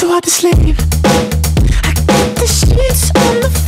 too hard to sleep. I got the sheets on the floor.